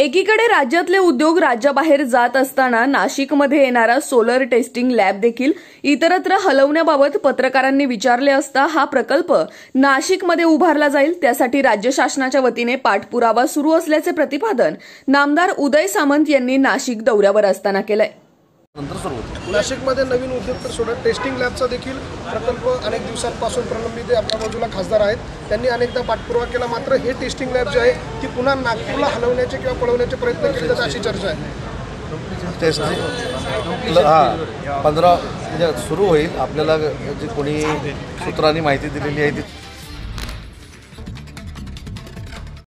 एकीकडे राज्यातले उद्योग राज्याबाहेर जात असताना नाशिकमध्ये येणारा सोलर टेस्टिंग लॅब देखील इतरत्र हलवण्याबाबत पत्रकारांनी विचारले असता हा प्रकल्प नाशिकमध्ये उभारला जाईल. त्यासाठी राज्य शासनाच्या वतीने पाठपुरावा सुरू असल्याचे प्रतिपादन नामदार उदय सामंत यांनी नाशिक दौऱ्यावर असताना केलंय. नंतर सुरू होते. नाशिकमध्ये नवीन उद्योग तर सोडा. टेस्टिंग लॅबचा देखील प्रकल्प अनेक दिवसांपासून प्रलंबित आहे. आपल्या बाजूला खासदार आहेत. त्यांनी अनेकदा पाठपुरावा केला. मात्र हे टेस्टिंग लॅब जे आहे ती पुन्हा नागपूरला हलवण्याचे किंवा पळवण्याचे प्रयत्न केले जातात अशी चर्चा आहे. टेस्ट हा पंधरा म्हणजे सुरू होईल. आपल्याला जी कोणी सूत्रांनी माहिती दिलेली आहे ती